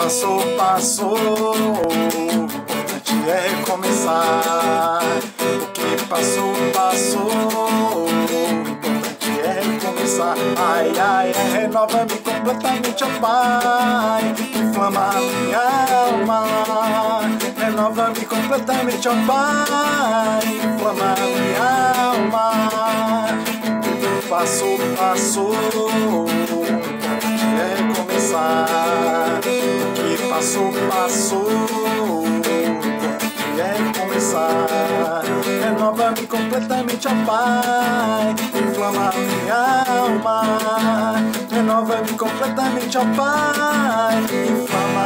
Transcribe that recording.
passou, passou. O importante é recomeçar. O que passou, passou. O importante é recomeçar. Ai, ai, ai, renova-me completamente, ó Pai. Inflama minha alma. Renova-me completamente, ó Pai. Inflama minha alma. Passou, passou. O que passou, é recomeçar. Renova-me completamente, ó Pai. Inflama minha alma. Renova-me completamente, ó Pai. Inflama.